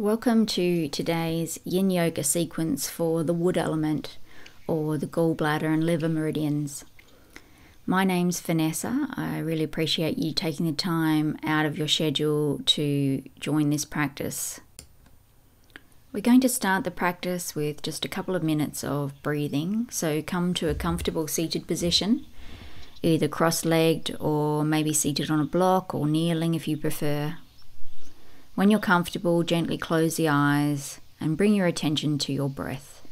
Welcome to today's yin yoga sequence for the wood element or the gallbladder and liver meridians. My name's Vanessa. I really appreciate you taking the time out of your schedule to join this practice. We're going to start the practice with just a couple of minutes of breathing. So come to a comfortable seated position, either cross legged or maybe seated on a block or kneeling if you prefer. When you're comfortable, gently close the eyes and bring your attention to your breath.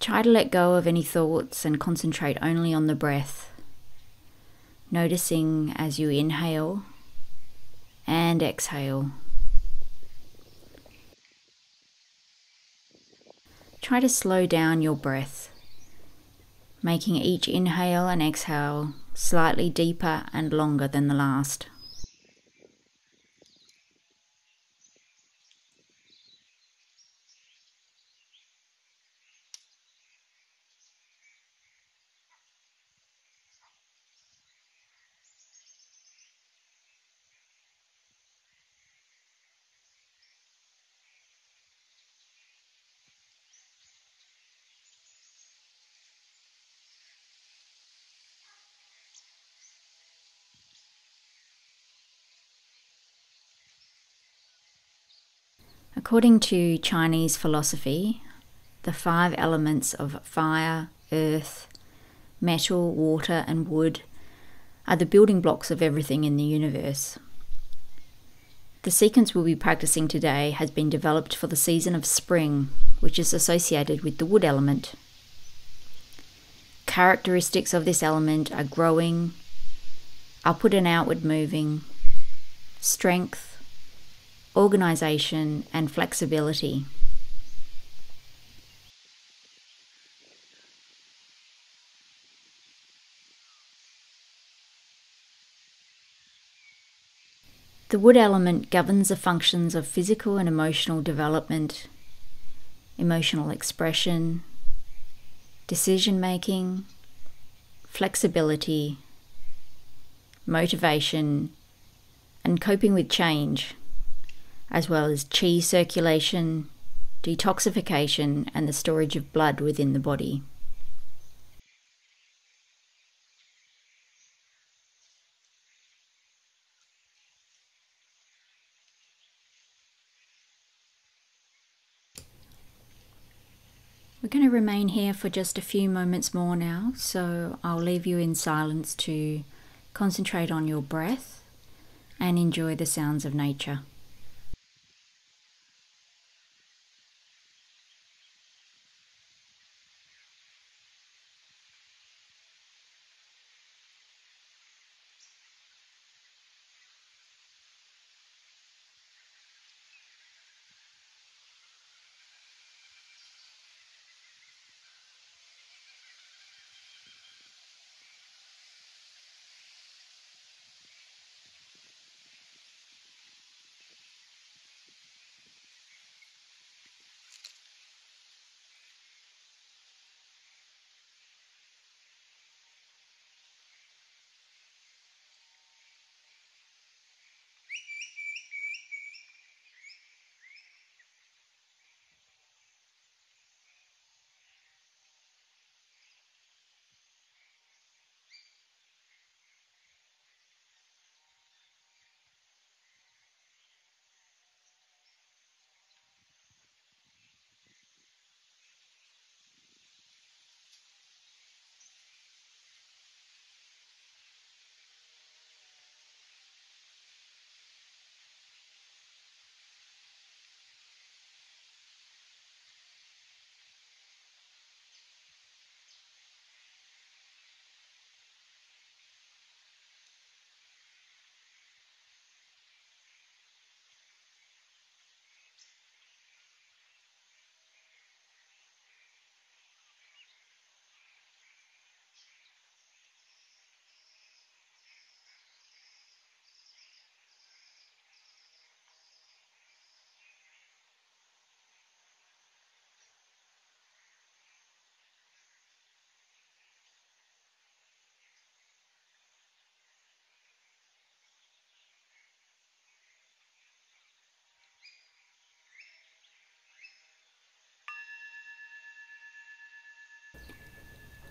Try to let go of any thoughts and concentrate only on the breath, noticing as you inhale and exhale. Try to slow down your breath making each inhale and exhale slightly deeper and longer than the last. According to Chinese philosophy, the five elements of fire, earth, metal, water, and wood are the building blocks of everything in the universe. The sequence we'll be practicing today has been developed for the season of spring, which is associated with the wood element. Characteristics of this element are growing, upward and outward moving, strength, organisation, and flexibility. The wood element governs the functions of physical and emotional development, emotional expression, decision making, flexibility, motivation, and coping with change as well as chi circulation, detoxification, and the storage of blood within the body. We're going to remain here for just a few moments more now, so I'll leave you in silence to concentrate on your breath and enjoy the sounds of nature.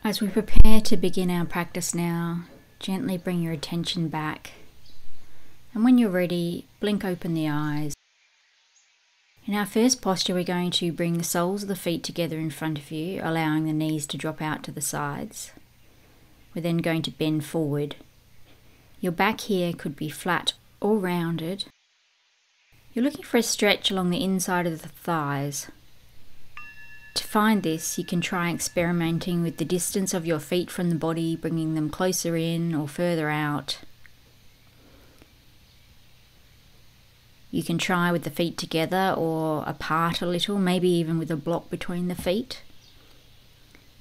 As we prepare to begin our practice now, gently bring your attention back. And when you're ready, blink open the eyes. In our first posture, we're going to bring the soles of the feet together in front of you, allowing the knees to drop out to the sides. We're then going to bend forward. Your back here could be flat or rounded. You're looking for a stretch along the inside of the thighs. To find this, you can try experimenting with the distance of your feet from the body, bringing them closer in or further out. You can try with the feet together or apart a little, maybe even with a block between the feet.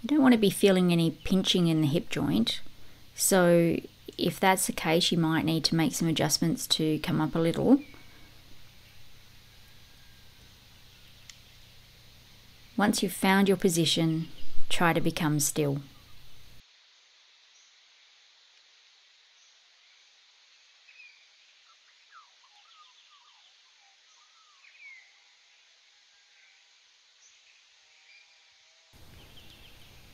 You don't want to be feeling any pinching in the hip joint, so if that's the case, you might need to make some adjustments to come up a little. Once you've found your position, try to become still.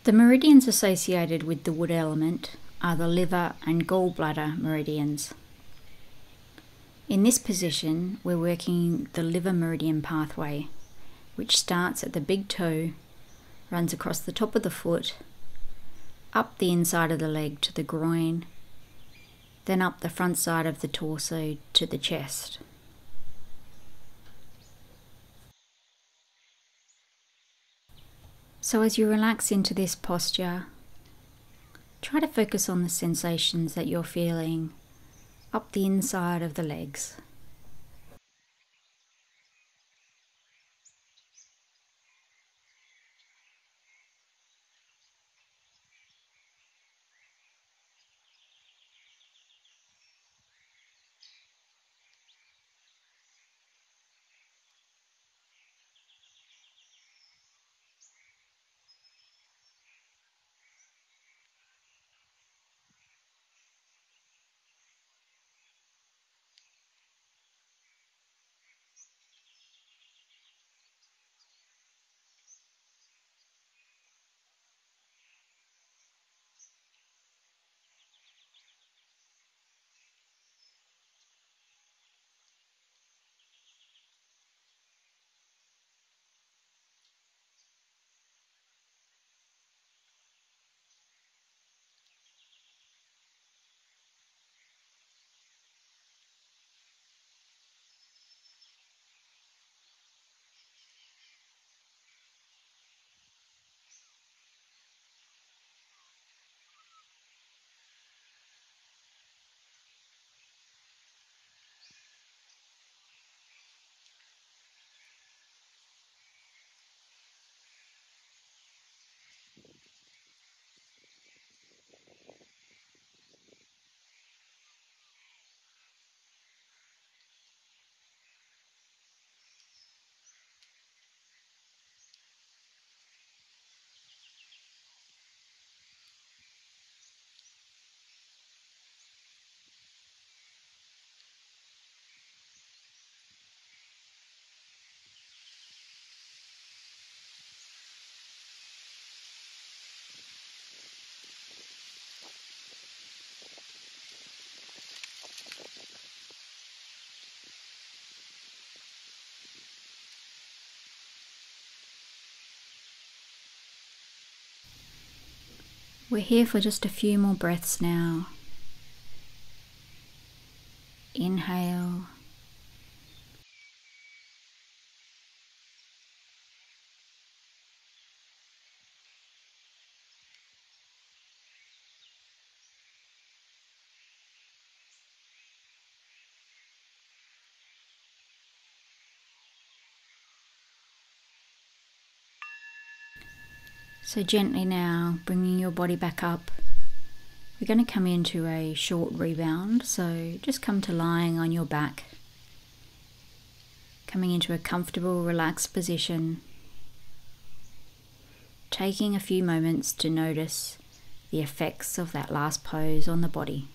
The meridians associated with the wood element are the liver and gallbladder meridians. In this position, we're working the liver meridian pathway, which starts at the big toe, runs across the top of the foot, up the inside of the leg to the groin, then up the front side of the torso to the chest. So, as you relax into this posture, try to focus on the sensations that you're feeling up the inside of the legs. We're here for just a few more breaths now. Inhale. So, gently now, bringing your body back up. We're going to come into a short rebound, so just come to lying on your back, coming into a comfortable, relaxed position, taking a few moments to notice the effects of that last pose on the body.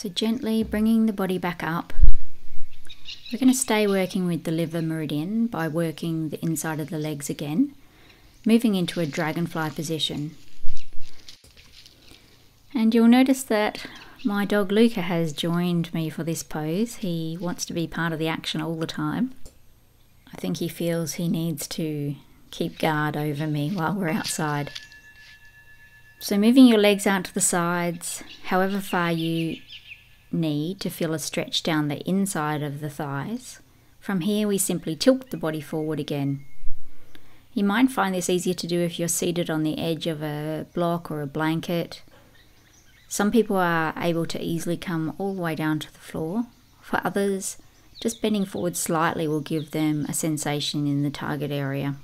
So, gently bringing the body back up. We're going to stay working with the liver meridian by working the inside of the legs again, moving into a dragonfly position. And you'll notice that my dog Luka has joined me for this pose. He wants to be part of the action all the time. I think he feels he needs to keep guard over me while we're outside. So, moving your legs out to the sides, however far you need to feel a stretch down the inside of the thighs. From here, we simply tilt the body forward again. You might find this easier to do if you're seated on the edge of a block or a blanket some people are able to easily come all the way down to the floor. For others, just bending forward slightly will give them a sensation in the target area.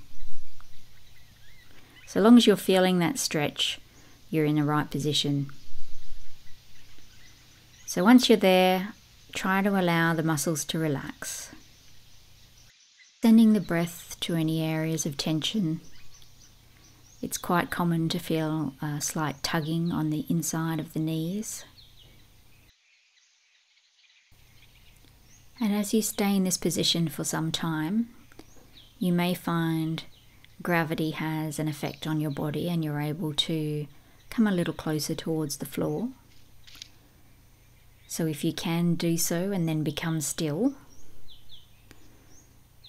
So long as you're feeling that stretch, you're in the right position. So once you're there, try to allow the muscles to relax. Sending the breath to any areas of tension it's quite common to feel a slight tugging on the inside of the knees. And as you stay in this position for some time, you may find gravity has an effect on your body and you're able to come a little closer towards the floor. So, if you can do so and then become still,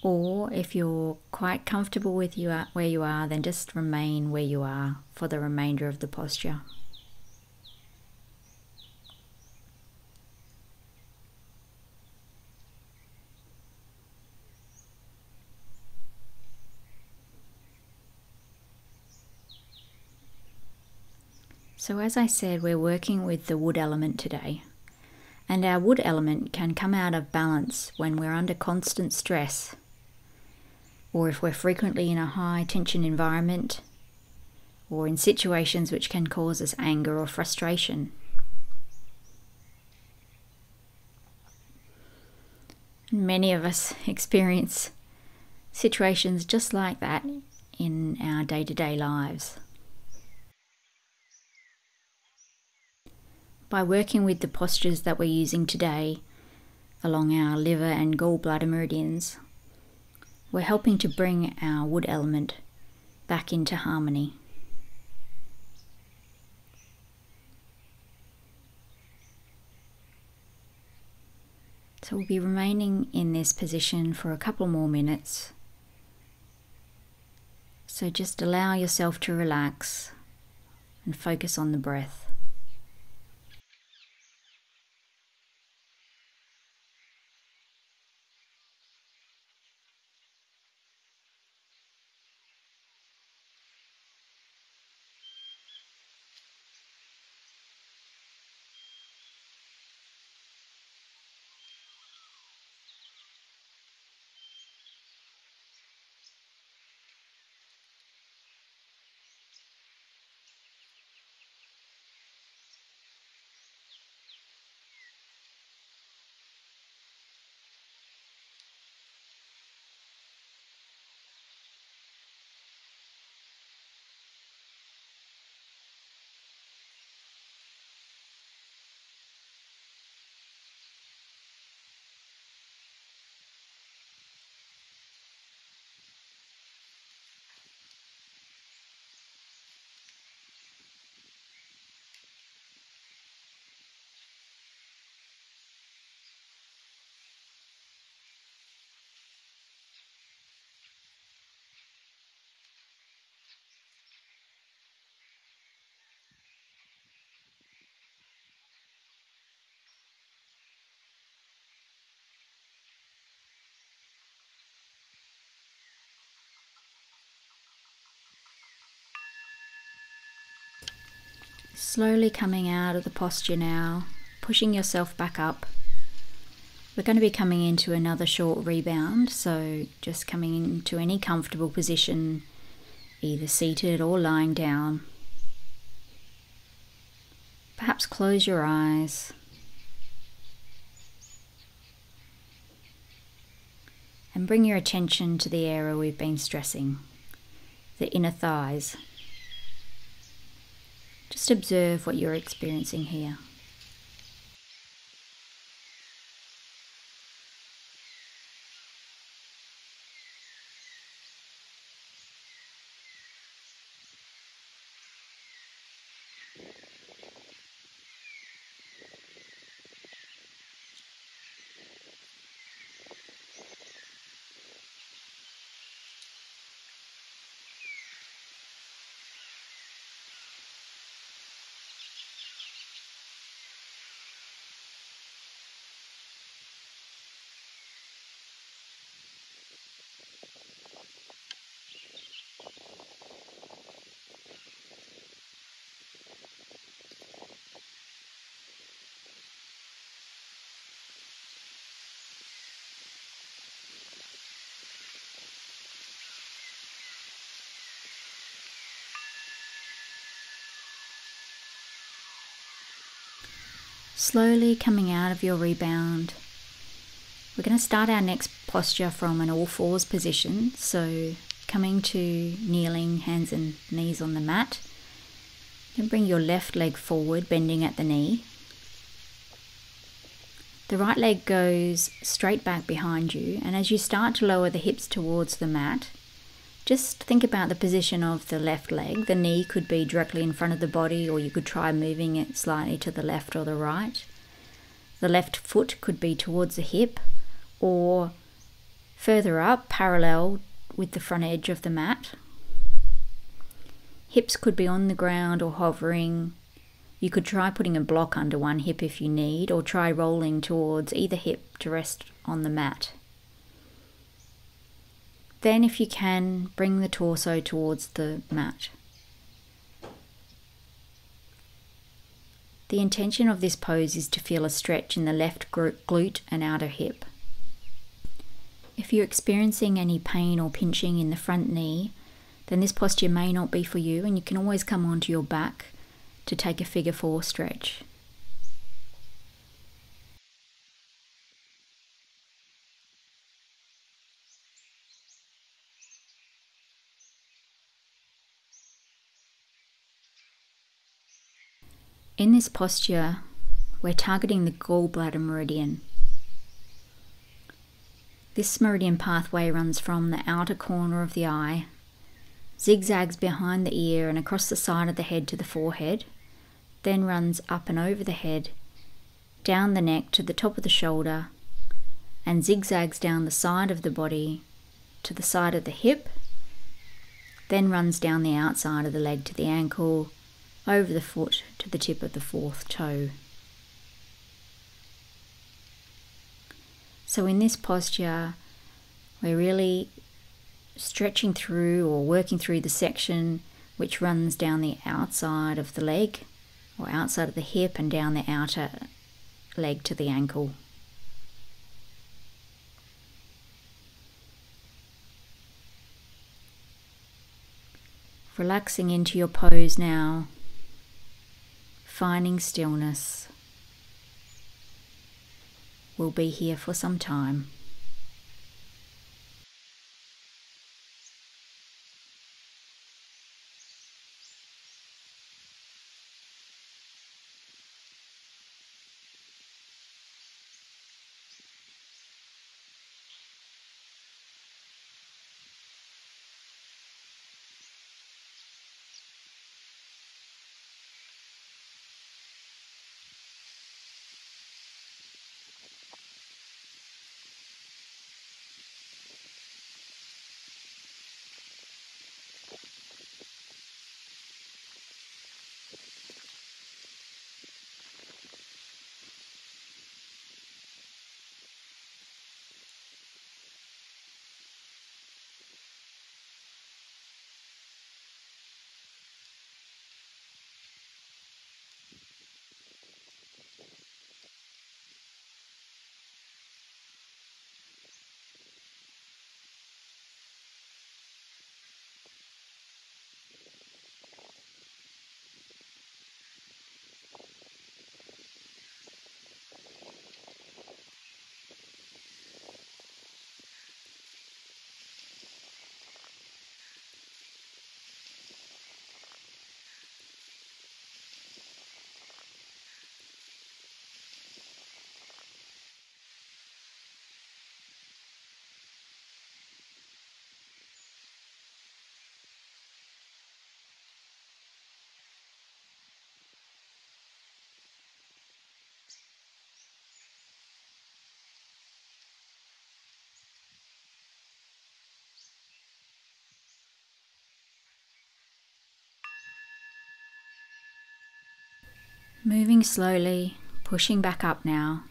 or if you're quite comfortable with you where you are, then just remain where you are for the remainder of the posture. So, as I said, we're working with the wood element today. And our wood element can come out of balance when we're under constant stress or if we're frequently in a high tension environment, or in situations which can cause us anger or frustration. Many of us experience situations just like that in our day to day lives. By working with the postures that we're using today along our liver and gallbladder meridians, we're helping to bring our wood element back into harmony. So we'll be remaining in this position for a couple more minutes. So just allow yourself to relax and focus on the breath. Slowly coming out of the posture now, pushing yourself back up. We're going to be coming into another short rebound, so just coming into any comfortable position, either seated or lying down. Perhaps close your eyes. And bring your attention to the area we've been stressing, the inner thighs. Just observe what you're experiencing here. Slowly coming out of your rebound, we're going to start our next posture from an all fours position. So, coming to kneeling, hands and knees on the mat. Then bring your left leg forward, bending at the knee. The right leg goes straight back behind you, and as you start to lower the hips towards the mat, just think about the position of the left leg. The knee could be directly in front of the body, or you could try moving it slightly to the left or the right. The left foot could be towards the hip, or further up, parallel with the front edge of the mat. Hips could be on the ground or hovering. You could try putting a block under one hip if you need, or try rolling towards either hip to rest on the mat. Then, if you can, bring the torso towards the mat. The intention of this pose is to feel a stretch in the left glute and outer hip. If you're experiencing any pain or pinching in the front knee, then this posture may not be for you, and you can always come onto your back to take a figure four stretch. In this posture, we're targeting the gallbladder meridian. This meridian pathway runs from the outer corner of the eye, zigzags behind the ear and across the side of the head to the forehead, then runs up and over the head, down the neck to the top of the shoulder, and zigzags down the side of the body to the side of the hip, then runs down the outside of the leg to the ankle, over the foot to the tip of the fourth toe. So, in this posture, we're really stretching through or working through the section which runs down the outside of the leg or outside of the hip and down the outer leg to the ankle. Relaxing into your pose now finding stillness. We'll be here for some time. Moving slowly, pushing back up now.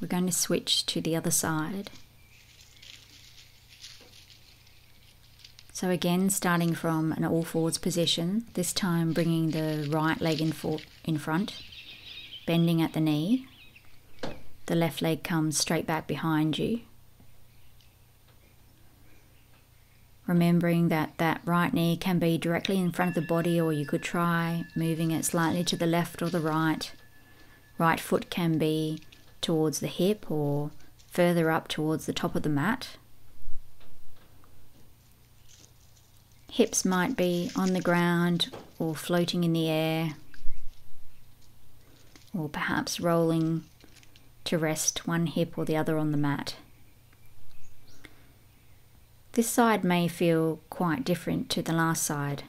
We're going to switch to the other side. So again, starting from an all fours position, this time bringing the right leg in, for, in front, bending at the knee. The left leg comes straight back behind you. Remembering that that right knee can be directly in front of the body or you could try moving it slightly to the left or the right right foot can be towards the hip or further up towards the top of the mat. Hips might be on the ground or floating in the air, or perhaps rolling to rest one hip or the other on the mat. This side may feel quite different to the last side.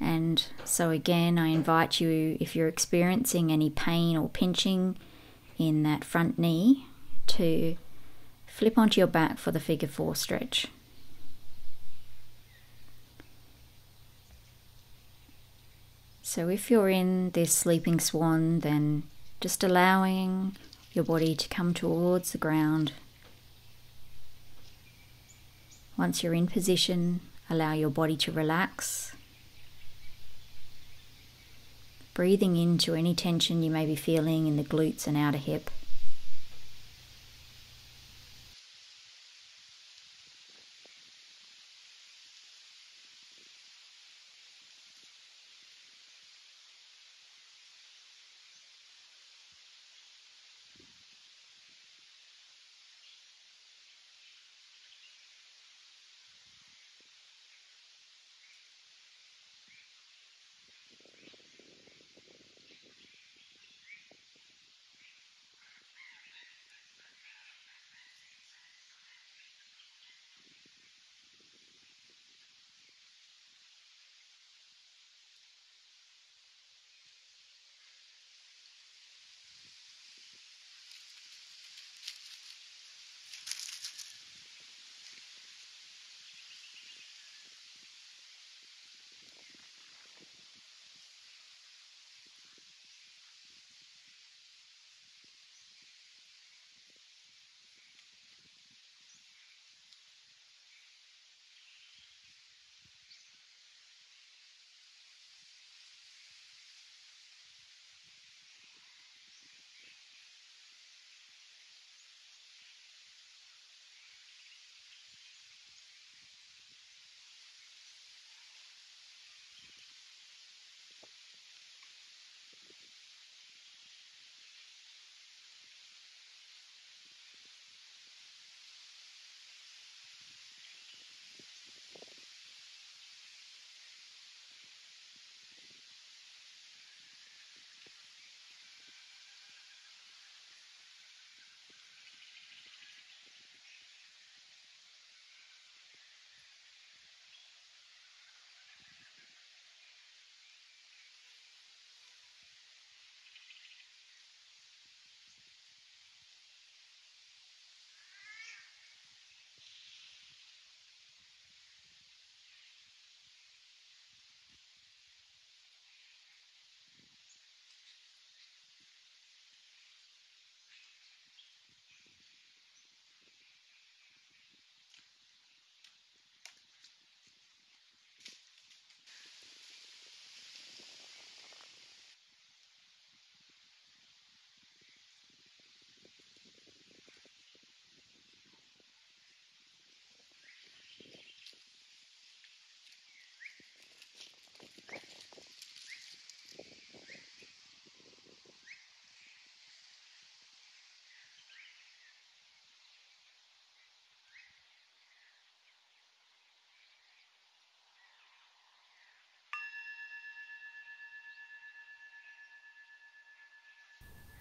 And so, again, I invite you if you're experiencing any pain or pinching in that front knee to flip onto your back for the figure four stretch. So, if you're in this sleeping swan, then just allowing your body to come towards the ground. Once you're in position, allow your body to relax. Breathing into any tension you may be feeling in the glutes and outer hip.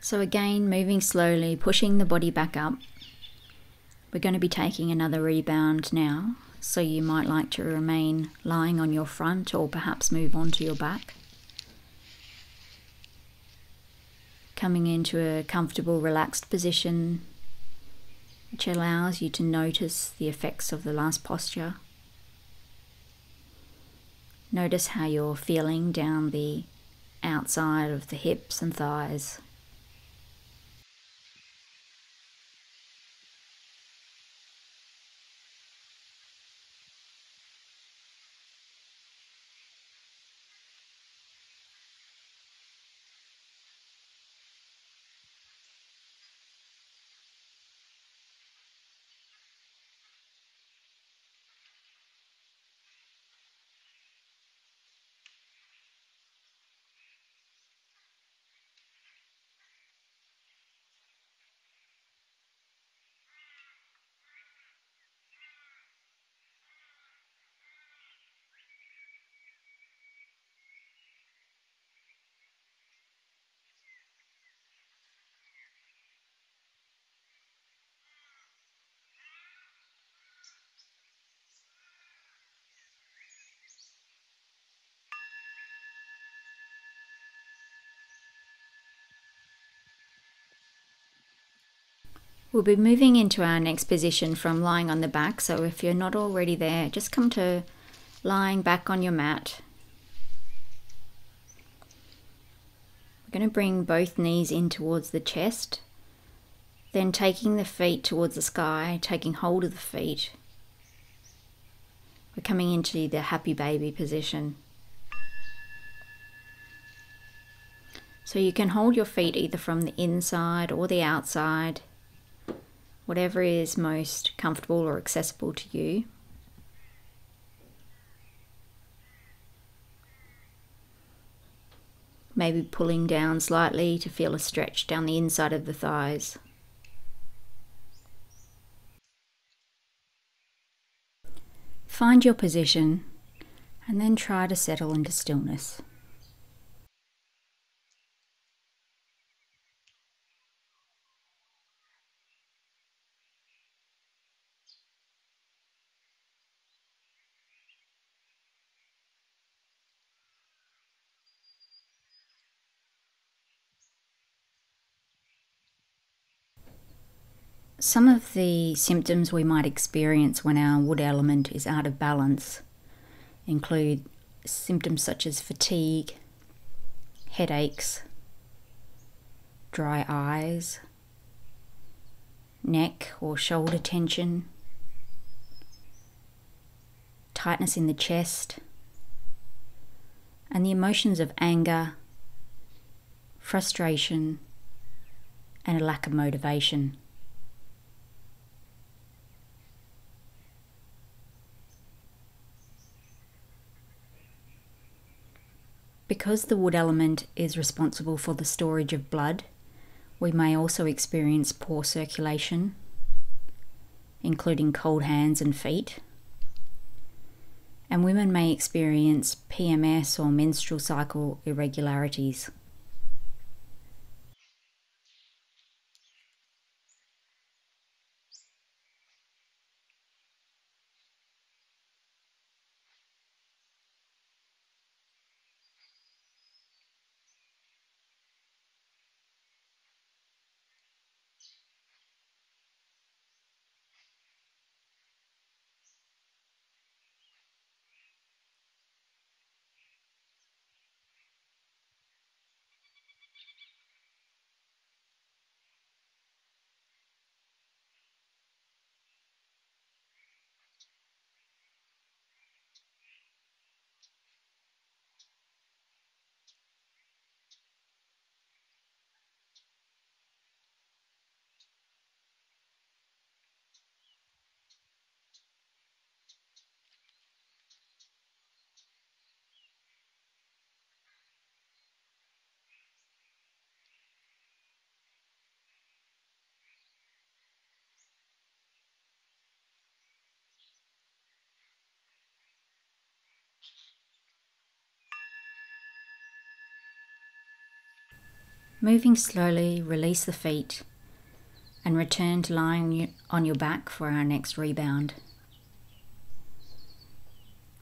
So, again, moving slowly, pushing the body back up. We're going to be taking another rebound now, so you might like to remain lying on your front or perhaps move on to your back. Coming into a comfortable, relaxed position, which allows you to notice the effects of the last posture. Notice how you're feeling down the outside of the hips and thighs. We'll be moving into our next position from lying on the back. So if you're not already there, just come to lying back on your mat. We're going to bring both knees in towards the chest. Then taking the feet towards the sky, taking hold of the feet. We're coming into the happy baby position. So you can hold your feet either from the inside or the outside whatever is most comfortable or accessible to you. Maybe pulling down slightly to feel a stretch down the inside of the thighs. Find your position and then try to settle into stillness. Some of the symptoms we might experience when our wood element is out of balance include symptoms such as fatigue, headaches, dry eyes, neck or shoulder tension, tightness in the chest, and the emotions of anger, frustration, and a lack of motivation. Because the wood element is responsible for the storage of blood, we may also experience poor circulation, including cold hands and feet. And women may experience PMS or menstrual cycle irregularities. Moving slowly, release the feet and return to lying on your back for our next rebound.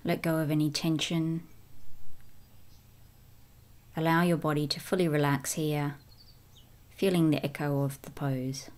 Let go of any tension. Allow your body to fully relax here, feeling the echo of the pose.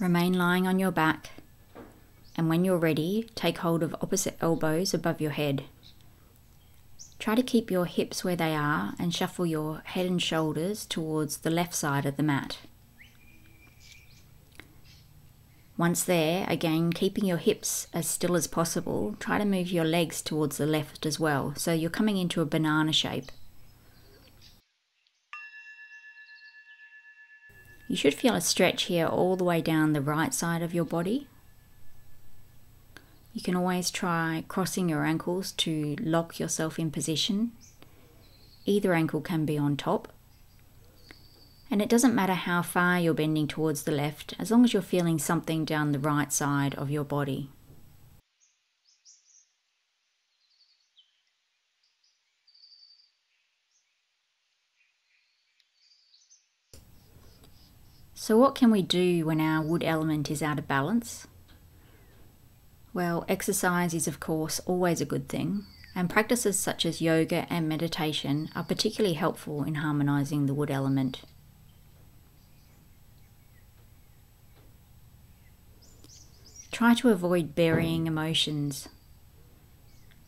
Remain lying on your back and when you're ready, take hold of opposite elbows above your head. Try to keep your hips where they are and shuffle your head and shoulders towards the left side of the mat. Once there, again, keeping your hips as still as possible, try to move your legs towards the left as well. So you're coming into a banana shape. You should feel a stretch here all the way down the right side of your body. You can always try crossing your ankles to lock yourself in position. Either ankle can be on top. And it doesn't matter how far you're bending towards the left, as long as you're feeling something down the right side of your body. So, what can we do when our wood element is out of balance? Well, exercise is, of course, always a good thing, and practices such as yoga and meditation are particularly helpful in harmonizing the wood element. Try to avoid burying emotions.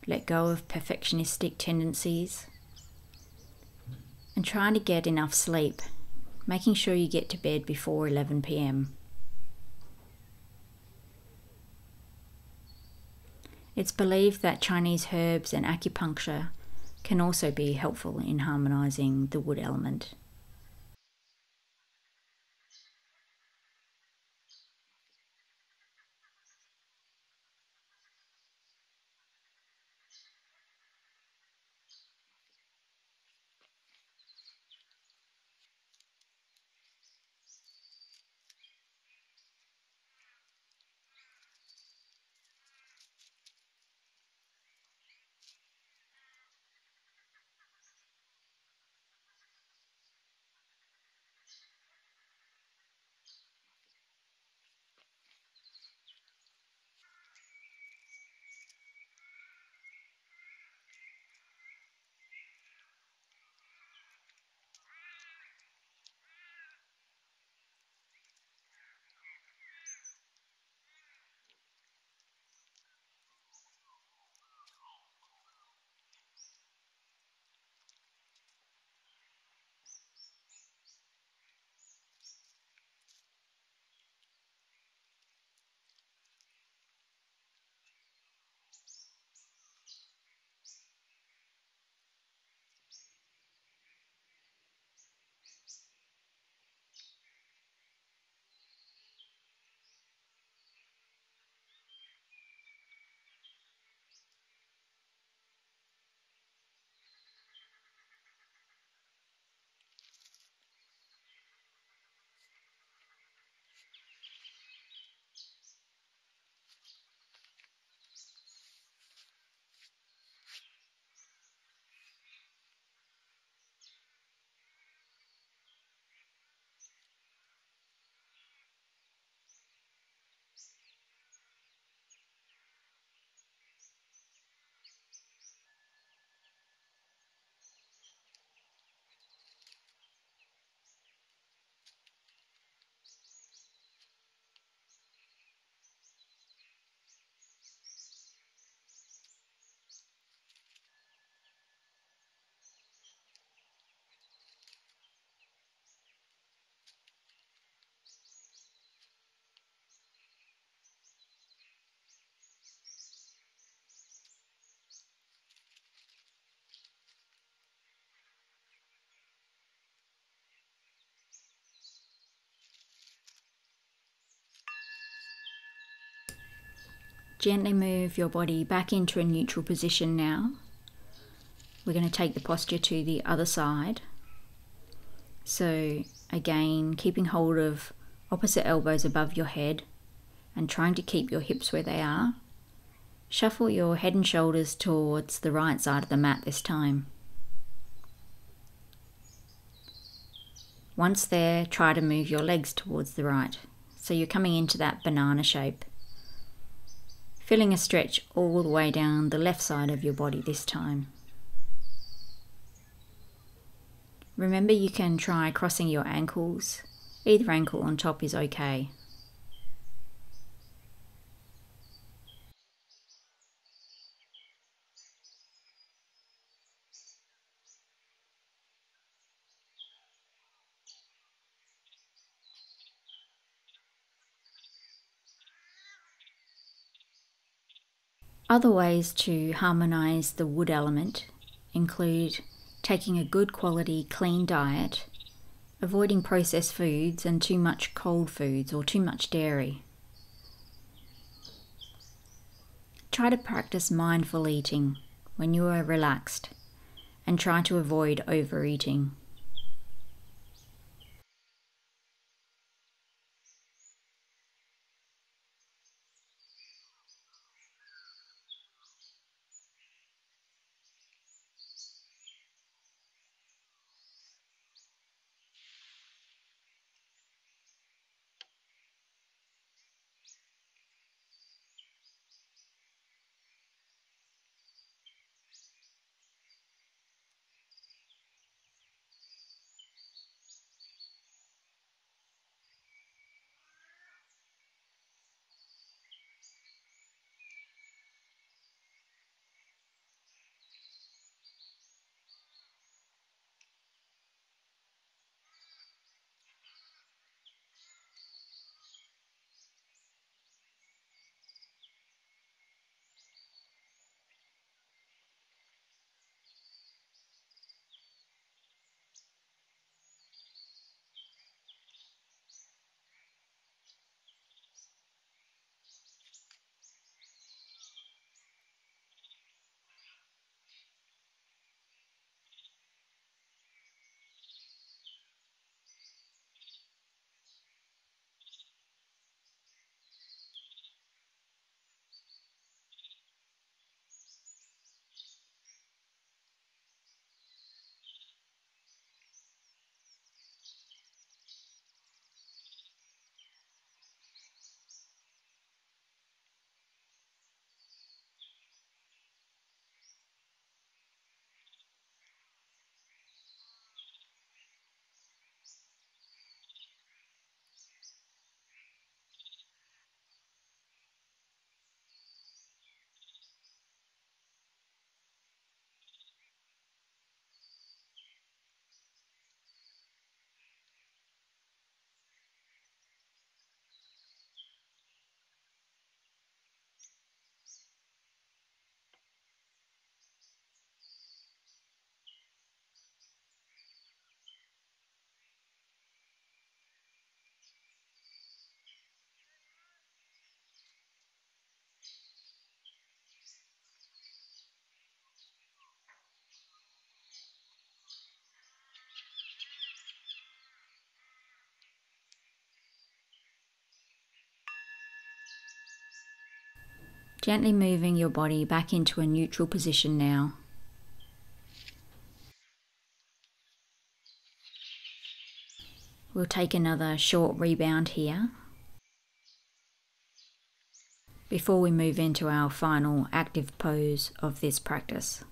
Let go of perfectionistic tendencies. And try to get enough sleep making sure you get to bed before 11 pm. It's believed that Chinese herbs and acupuncture can also be helpful in harmonizing the wood element. Gently move your body back into a neutral position now. We're going to take the posture to the other side. So, again, keeping hold of opposite elbows above your head and trying to keep your hips where they are. Shuffle your head and shoulders towards the right side of the mat this time. Once there, try to move your legs towards the right. So you're coming into that banana shape feeling a stretch all the way down the left side of your body this time. Remember you can try crossing your ankles, either ankle on top is okay. Other ways to harmonize the wood element include taking a good quality clean diet, avoiding processed foods and too much cold foods or too much dairy. Try to practice mindful eating when you are relaxed and try to avoid overeating. Gently moving your body back into a neutral position now. We'll take another short rebound here before we move into our final active pose of this practice.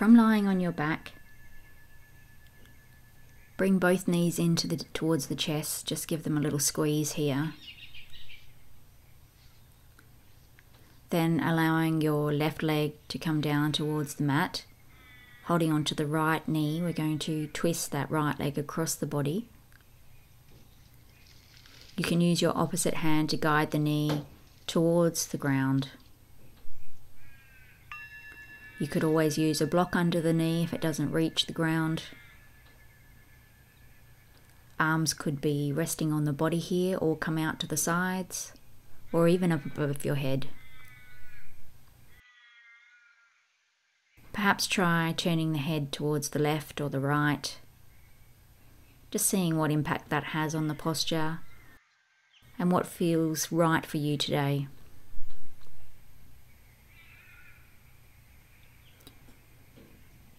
From lying on your back, bring both knees into the towards the chest. Just give them a little squeeze here. Then allowing your left leg to come down towards the mat. Holding onto the right knee, we're going to twist that right leg across the body. You can use your opposite hand to guide the knee towards the ground. You could always use a block under the knee if it doesn't reach the ground. Arms could be resting on the body here or come out to the sides or even up above your head. Perhaps try turning the head towards the left or the right, just seeing what impact that has on the posture and what feels right for you today.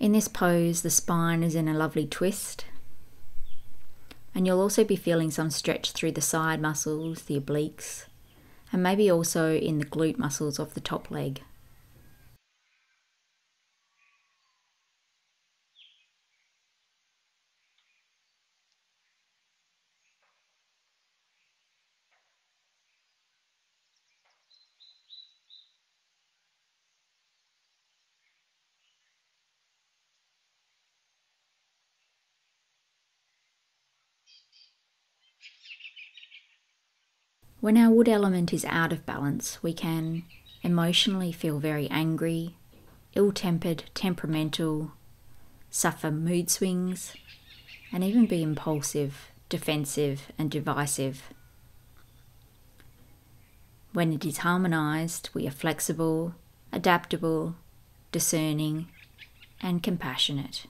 In this pose, the spine is in a lovely twist, and you'll also be feeling some stretch through the side muscles, the obliques, and maybe also in the glute muscles of the top leg. When our wood element is out of balance, we can emotionally feel very angry, ill tempered, temperamental, suffer mood swings, and even be impulsive, defensive, and divisive. When it is harmonized, we are flexible, adaptable, discerning, and compassionate.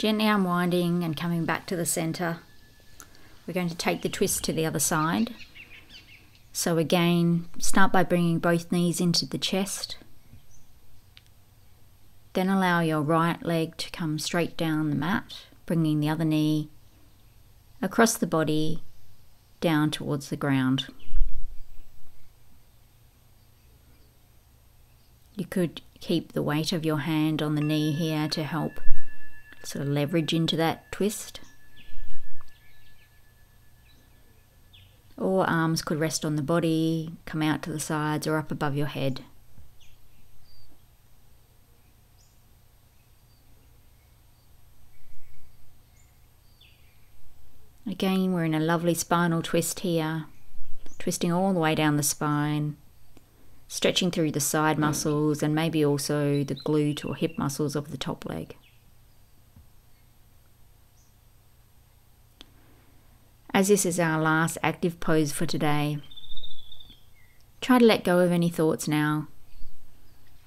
Gently unwinding and coming back to the center. We're going to take the twist to the other side. So again, start by bringing both knees into the chest. Then allow your right leg to come straight down the mat, bringing the other knee across the body down towards the ground. You could keep the weight of your hand on the knee here to help sort of leverage into that twist. Or arms could rest on the body, come out to the sides, or up above your head. Again, we're in a lovely spinal twist here, twisting all the way down the spine, stretching through the side muscles and maybe also the glute or hip muscles of the top leg. As this is our last active pose for today, try to let go of any thoughts now.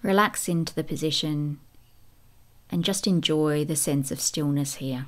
Relax into the position and just enjoy the sense of stillness here.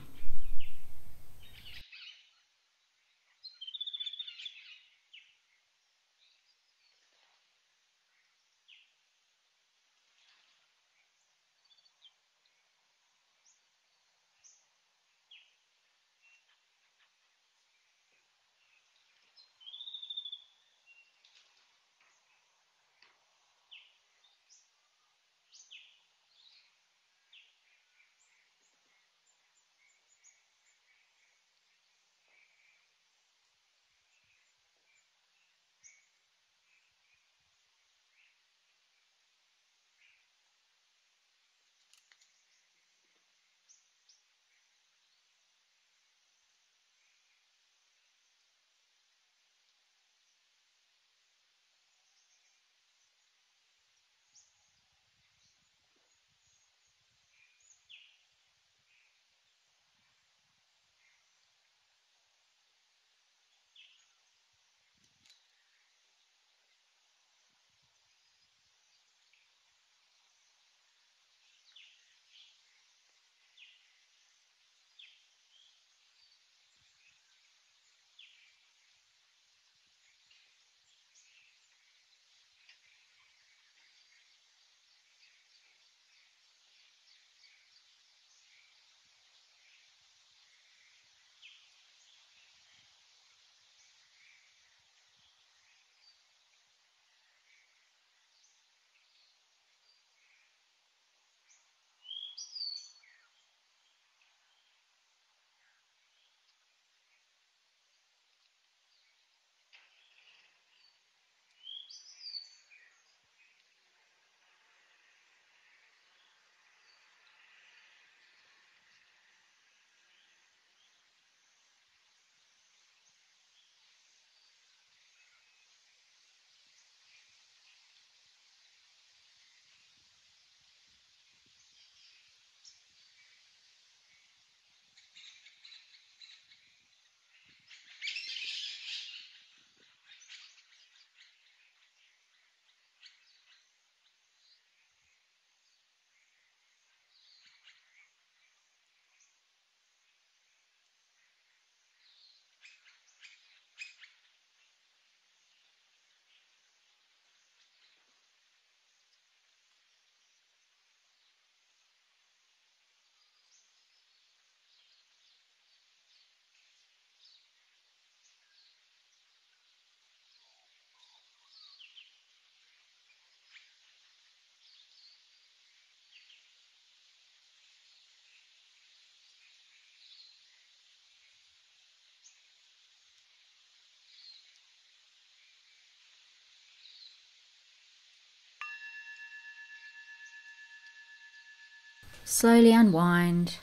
Slowly unwind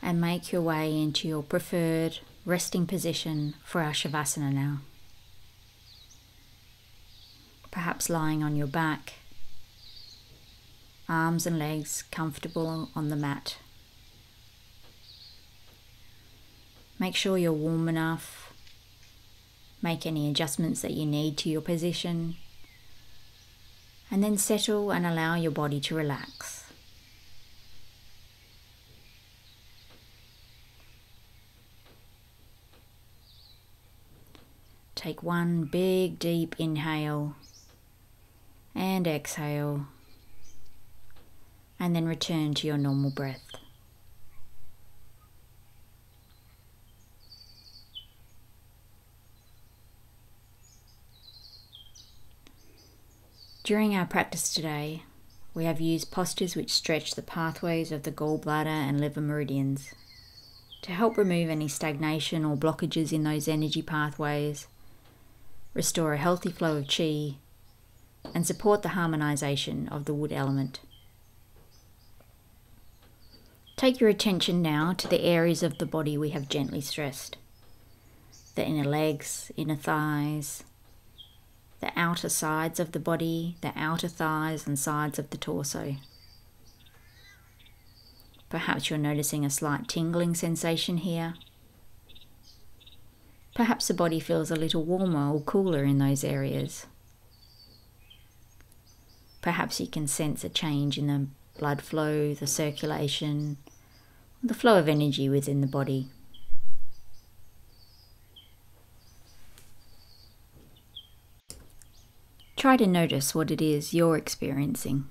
and make your way into your preferred resting position for our Shavasana now. Perhaps lying on your back, arms and legs comfortable on the mat. Make sure you're warm enough. Make any adjustments that you need to your position. And then settle and allow your body to relax. Take one big deep inhale and exhale, and then return to your normal breath. During our practice today, we have used postures which stretch the pathways of the gallbladder and liver meridians to help remove any stagnation or blockages in those energy pathways restore a healthy flow of chi, and support the harmonization of the wood element. Take your attention now to the areas of the body we have gently stressed the inner legs, inner thighs, the outer sides of the body, the outer thighs and sides of the torso. Perhaps you're noticing a slight tingling sensation here. Perhaps the body feels a little warmer or cooler in those areas. Perhaps you can sense a change in the blood flow, the circulation, the flow of energy within the body. Try to notice what it is you're experiencing.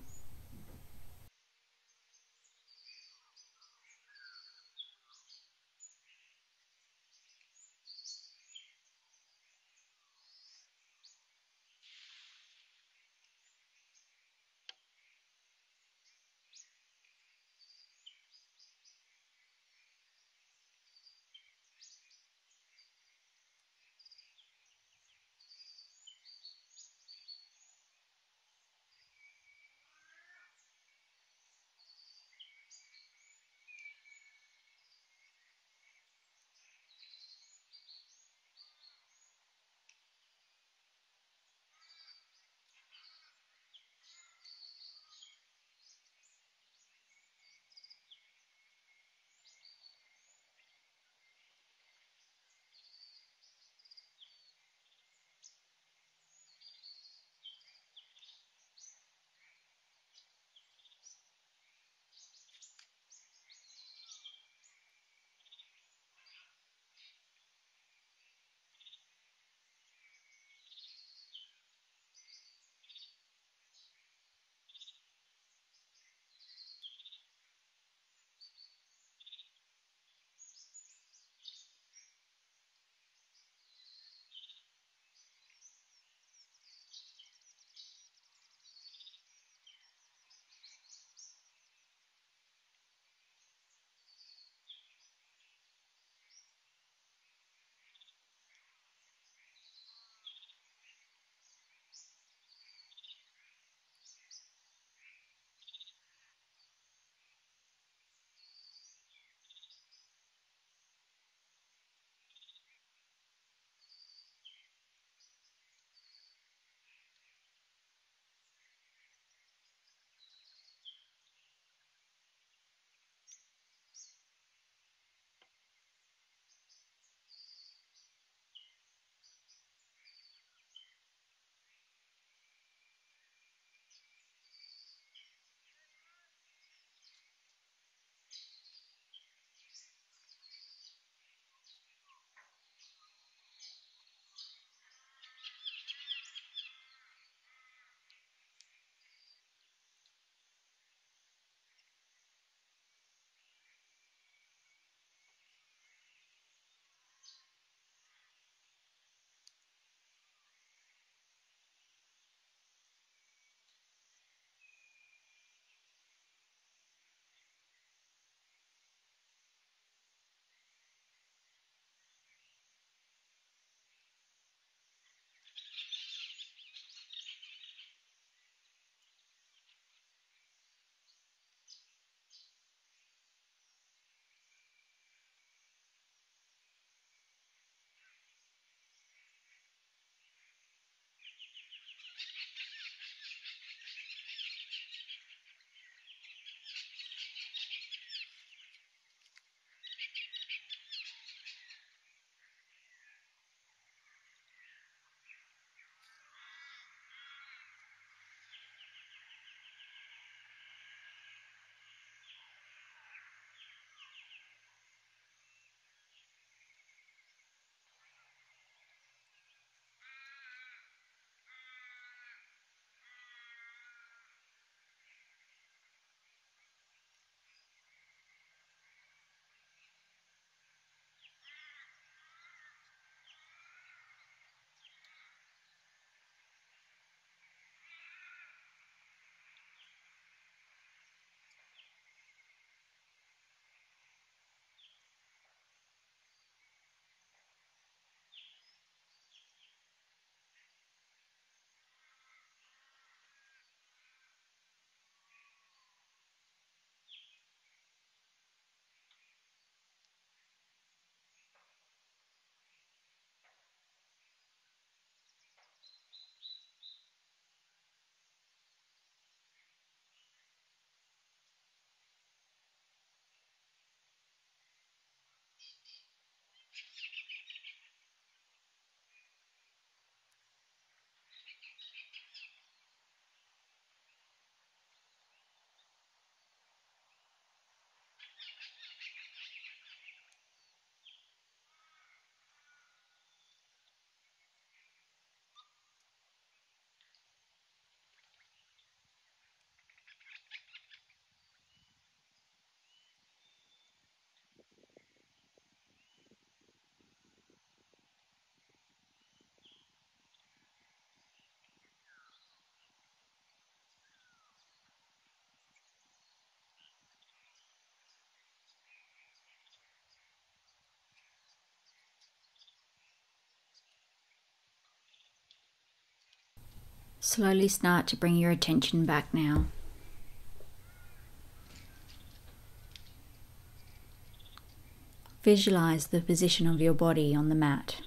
Slowly start to bring your attention back now. Visualize the position of your body on the mat.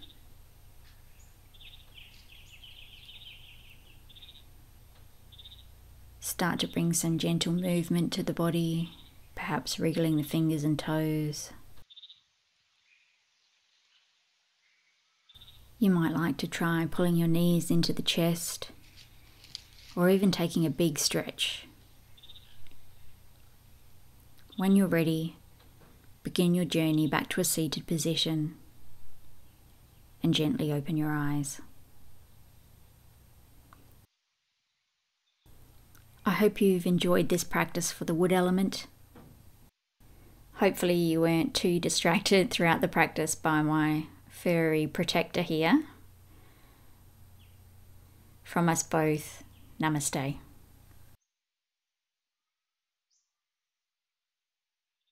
Start to bring some gentle movement to the body, perhaps wriggling the fingers and toes. You might like to try pulling your knees into the chest or even taking a big stretch. When you're ready, begin your journey back to a seated position and gently open your eyes. I hope you've enjoyed this practice for the wood element. Hopefully, you weren't too distracted throughout the practice by my furry protector here. From us both, namaste.